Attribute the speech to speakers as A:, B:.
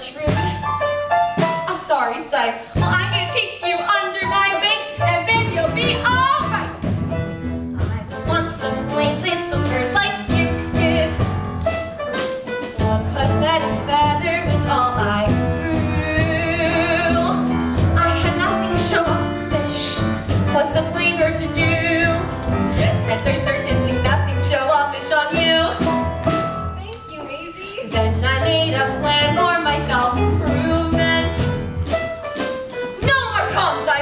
A: true. I'm sorry, Sy. Well, I'm gonna take you under my wing, and then you'll be alright. I was once a plain handsome bird like you did. One pathetic feather was all I grew. I had nothing to show off. What's a flavor to do? And there's 他。